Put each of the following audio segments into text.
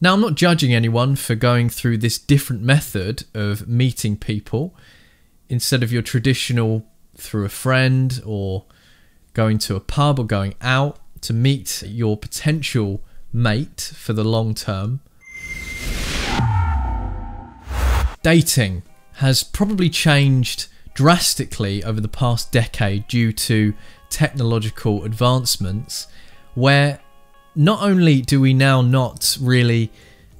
Now, I'm not judging anyone for going through this different method of meeting people instead of your traditional through a friend or going to a pub or going out to meet your potential mate for the long term. Dating has probably changed drastically over the past decade due to technological advancements, where not only do we now not really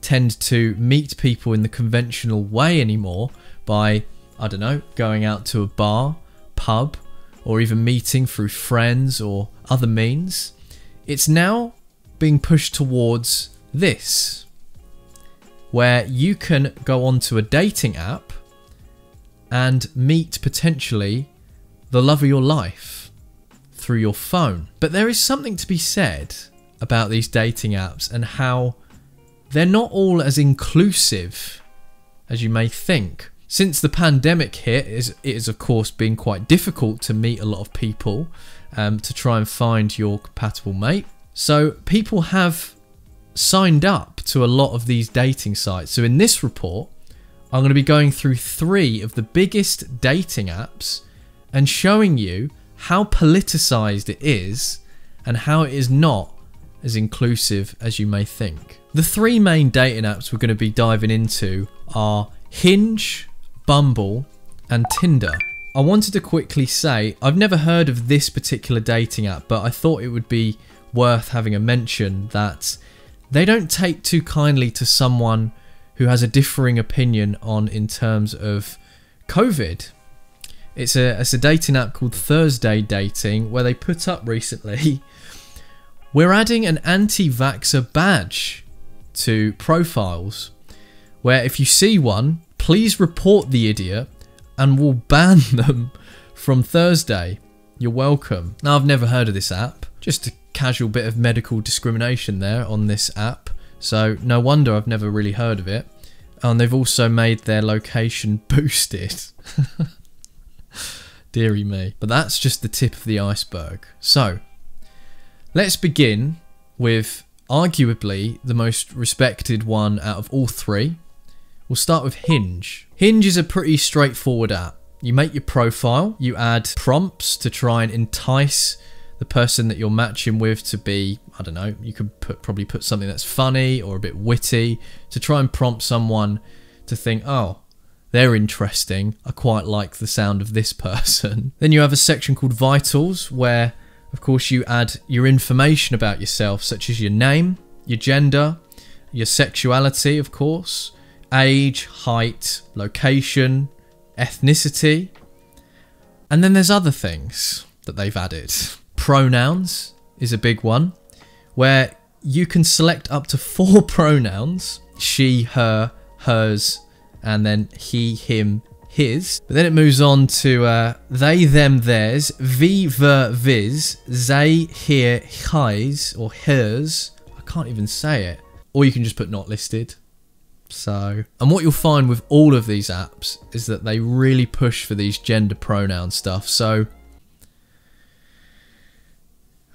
tend to meet people in the conventional way anymore by, I don't know, going out to a bar, pub, or even meeting through friends or other means, it's now being pushed towards this, where you can go onto a dating app and meet potentially the love of your life through your phone. But there is something to be said about these dating apps and how they're not all as inclusive as you may think. Since the pandemic hit, it is of course been quite difficult to meet a lot of people um, to try and find your compatible mate. So people have signed up to a lot of these dating sites. So in this report, I'm going to be going through three of the biggest dating apps and showing you how politicized it is and how it is not as inclusive as you may think. The three main dating apps we're going to be diving into are Hinge, Bumble, and Tinder. I wanted to quickly say I've never heard of this particular dating app, but I thought it would be worth having a mention that they don't take too kindly to someone who has a differing opinion on in terms of COVID. It's a, it's a dating app called Thursday Dating where they put up recently we're adding an anti vaxxer badge to profiles where if you see one, please report the idiot and we'll ban them from Thursday. You're welcome. Now, I've never heard of this app, just a casual bit of medical discrimination there on this app, so no wonder I've never really heard of it. And they've also made their location boosted. Deary me. But that's just the tip of the iceberg. So, Let's begin with arguably the most respected one out of all three. We'll start with Hinge. Hinge is a pretty straightforward app. You make your profile, you add prompts to try and entice the person that you're matching with to be, I don't know, you could put, probably put something that's funny or a bit witty to try and prompt someone to think, oh, they're interesting. I quite like the sound of this person. Then you have a section called Vitals where of course, you add your information about yourself, such as your name, your gender, your sexuality, of course, age, height, location, ethnicity. And then there's other things that they've added. Pronouns is a big one, where you can select up to four pronouns she, her, hers, and then he, him, his. But then it moves on to uh, they, them, theirs, vi, ver, viz, they, here, his, or hers. I can't even say it. Or you can just put not listed. So, and what you'll find with all of these apps is that they really push for these gender pronoun stuff. So,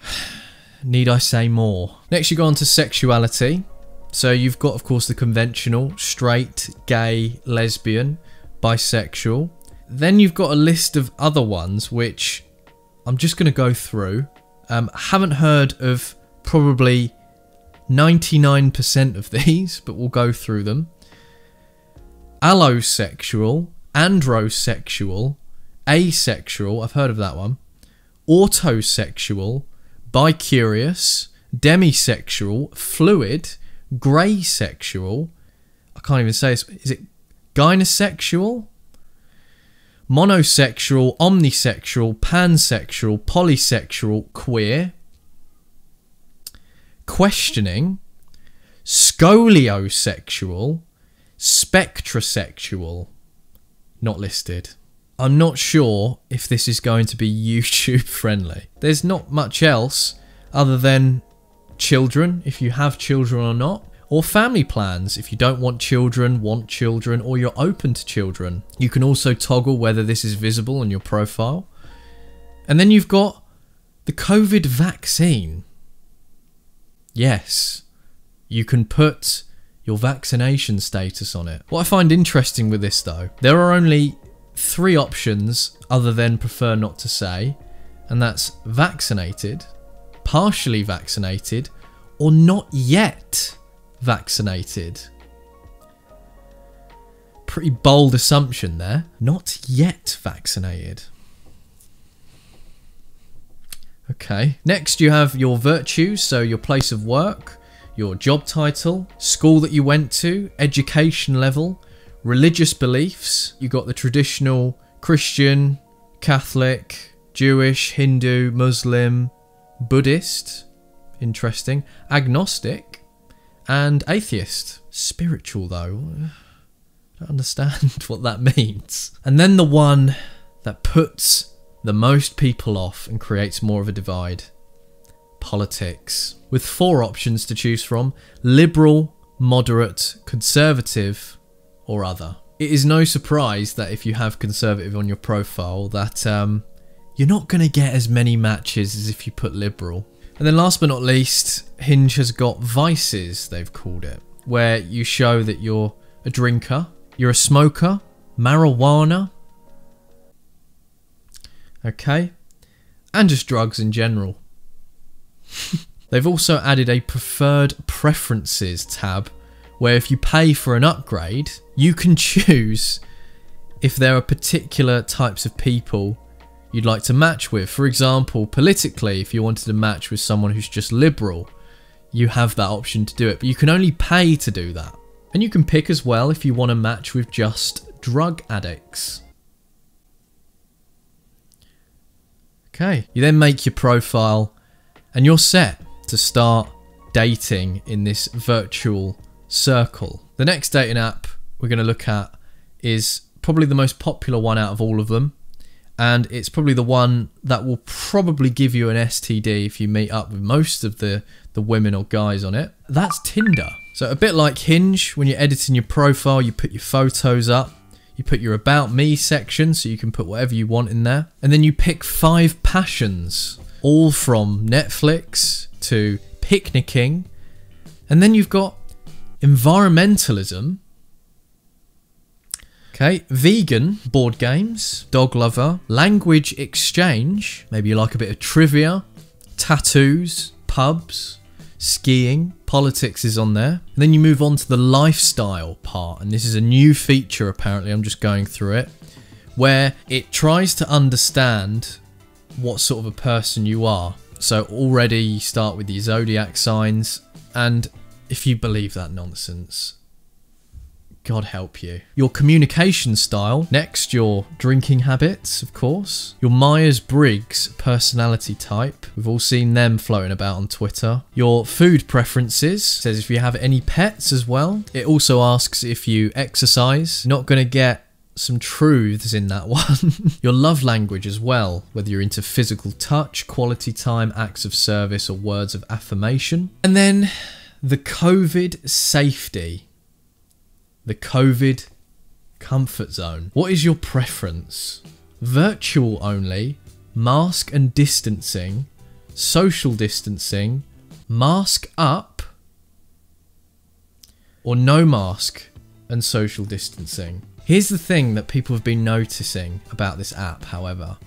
need I say more? Next, you go on to sexuality. So, you've got, of course, the conventional straight, gay, lesbian bisexual. Then you've got a list of other ones which I'm just going to go through. Um, haven't heard of probably 99% of these, but we'll go through them. Allosexual, androsexual, asexual, I've heard of that one. Autosexual, bicurious, demisexual, fluid, grey sexual. I can't even say. Is it gynosexual, monosexual, omnisexual, pansexual, polysexual, queer, questioning, scoliosexual, spectrosexual, not listed. I'm not sure if this is going to be YouTube friendly. There's not much else other than children, if you have children or not or family plans if you don't want children, want children, or you're open to children. You can also toggle whether this is visible on your profile. And then you've got the COVID vaccine. Yes, you can put your vaccination status on it. What I find interesting with this though, there are only three options other than prefer not to say, and that's vaccinated, partially vaccinated, or not yet vaccinated. Pretty bold assumption there. Not yet vaccinated. Okay. Next, you have your virtues, so your place of work, your job title, school that you went to, education level, religious beliefs. You got the traditional Christian, Catholic, Jewish, Hindu, Muslim, Buddhist, interesting, agnostic, and atheist. Spiritual though. I don't understand what that means. And then the one that puts the most people off and creates more of a divide politics. With four options to choose from liberal, moderate, conservative, or other. It is no surprise that if you have conservative on your profile, that um, you're not going to get as many matches as if you put liberal. And then last but not least, Hinge has got vices, they've called it, where you show that you're a drinker, you're a smoker, marijuana, okay, and just drugs in general. They've also added a preferred preferences tab where if you pay for an upgrade, you can choose if there are particular types of people you'd like to match with. For example, politically, if you wanted to match with someone who's just liberal, you have that option to do it, but you can only pay to do that. And you can pick as well if you want to match with just drug addicts. Okay, you then make your profile and you're set to start dating in this virtual circle. The next dating app we're going to look at is probably the most popular one out of all of them. And it's probably the one that will probably give you an STD if you meet up with most of the, the women or guys on it. That's Tinder. So, a bit like Hinge, when you're editing your profile, you put your photos up, you put your About Me section, so you can put whatever you want in there. And then you pick five passions, all from Netflix to picnicking. And then you've got environmentalism. Okay, vegan, board games, dog lover, language exchange, maybe you like a bit of trivia, tattoos, pubs, skiing, politics is on there. And then you move on to the lifestyle part, and this is a new feature apparently, I'm just going through it, where it tries to understand what sort of a person you are. So already you start with the zodiac signs, and if you believe that nonsense, God help you. Your communication style. Next, your drinking habits, of course. Your Myers Briggs personality type. We've all seen them floating about on Twitter. Your food preferences. Says if you have any pets as well. It also asks if you exercise. Not going to get some truths in that one. Your love language as well, whether you're into physical touch, quality time, acts of service, or words of affirmation. And then the COVID safety the COVID comfort zone. What is your preference? Virtual only, mask and distancing, social distancing, mask up, or no mask and social distancing. Here's the thing that people have been noticing about this app, however.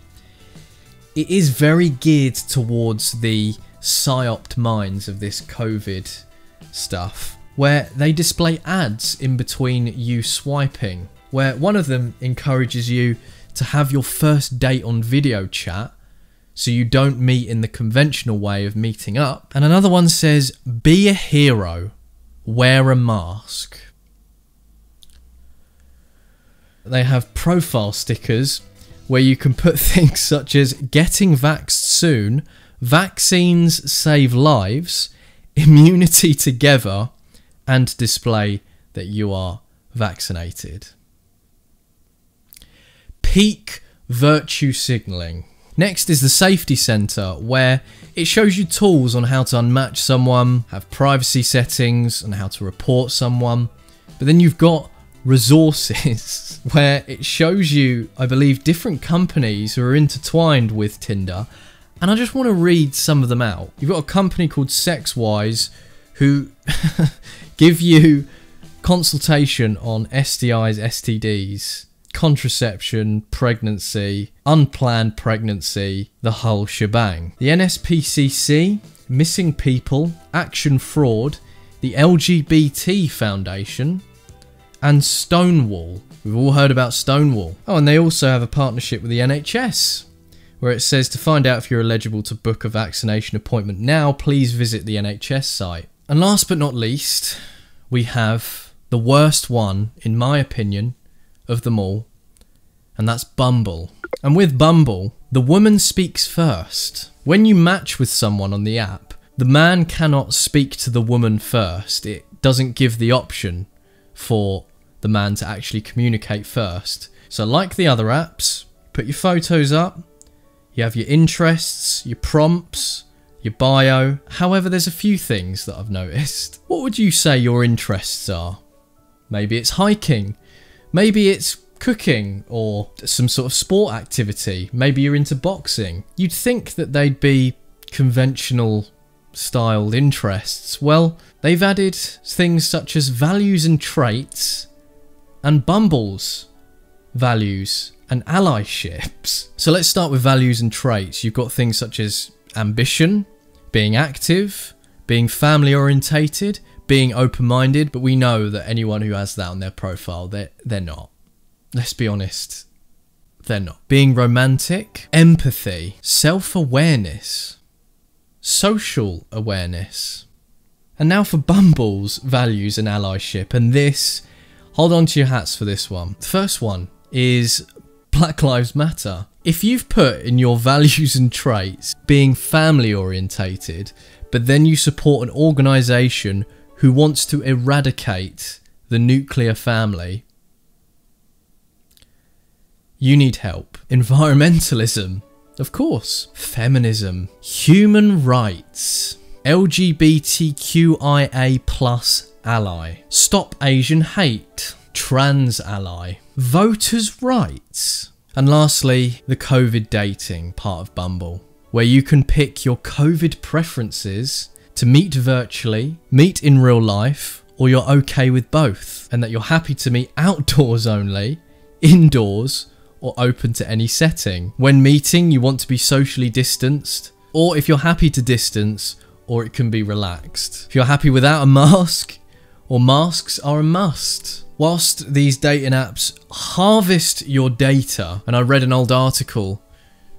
It is very geared towards the psyoped minds of this COVID stuff where they display ads in between you swiping, where one of them encourages you to have your first date on video chat so you don't meet in the conventional way of meeting up. And another one says, Be a hero, wear a mask. They have profile stickers where you can put things such as getting vaxxed soon, vaccines save lives, immunity together, and display that you are vaccinated. Peak virtue signaling. Next is the safety center, where it shows you tools on how to unmatch someone, have privacy settings, and how to report someone. But then you've got resources, where it shows you, I believe, different companies who are intertwined with Tinder. And I just want to read some of them out. You've got a company called Sexwise who give you consultation on STIs, STDs, contraception, pregnancy, unplanned pregnancy, the whole shebang. The NSPCC, Missing People, Action Fraud, the LGBT Foundation, and Stonewall. We've all heard about Stonewall. Oh, and they also have a partnership with the NHS, where it says to find out if you're eligible to book a vaccination appointment now, please visit the NHS site. And last but not least, we have the worst one, in my opinion, of them all, and that's Bumble. And with Bumble, the woman speaks first. When you match with someone on the app, the man cannot speak to the woman first. It doesn't give the option for the man to actually communicate first. So, like the other apps, put your photos up, you have your interests, your prompts, your bio. However, there's a few things that I've noticed. What would you say your interests are? Maybe it's hiking, maybe it's cooking or some sort of sport activity. Maybe you're into boxing. You'd think that they'd be conventional styled interests. Well, they've added things such as values and traits and Bumble's values and allyships. So let's start with values and traits. You've got things such as ambition, being active, being family orientated, being open minded, but we know that anyone who has that on their profile, they're, they're not. Let's be honest, they're not. Being romantic, empathy, self awareness, social awareness. And now for Bumble's values and allyship, and this, hold on to your hats for this one. The first one is Black Lives Matter. If you've put in your values and traits being family orientated, but then you support an organisation who wants to eradicate the nuclear family, you need help. Environmentalism, of course. Feminism, human rights, LGBTQIA plus ally, stop Asian hate, trans ally, voters' rights, and lastly, the COVID dating part of Bumble, where you can pick your COVID preferences to meet virtually, meet in real life, or you're okay with both, and that you're happy to meet outdoors only, indoors, or open to any setting. When meeting, you want to be socially distanced, or if you're happy to distance, or it can be relaxed. If you're happy without a mask, or masks are a must. Whilst these dating apps harvest your data, and I read an old article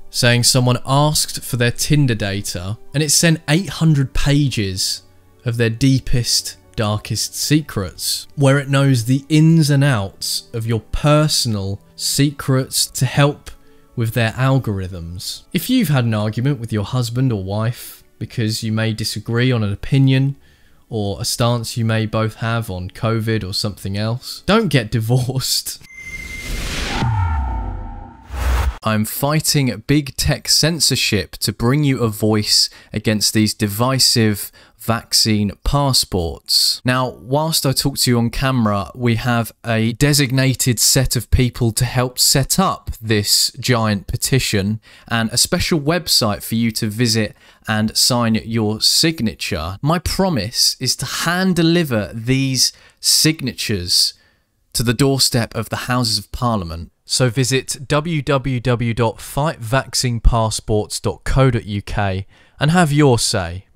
saying someone asked for their Tinder data and it sent 800 pages of their deepest, darkest secrets, where it knows the ins and outs of your personal secrets to help with their algorithms. If you've had an argument with your husband or wife because you may disagree on an opinion or a stance you may both have on COVID or something else, don't get divorced. I'm fighting big tech censorship to bring you a voice against these divisive vaccine passports. Now, whilst I talk to you on camera, we have a designated set of people to help set up this giant petition and a special website for you to visit and sign your signature. My promise is to hand deliver these signatures to the doorstep of the Houses of Parliament. So visit www.fightvaccinepassports.co.uk and have your say.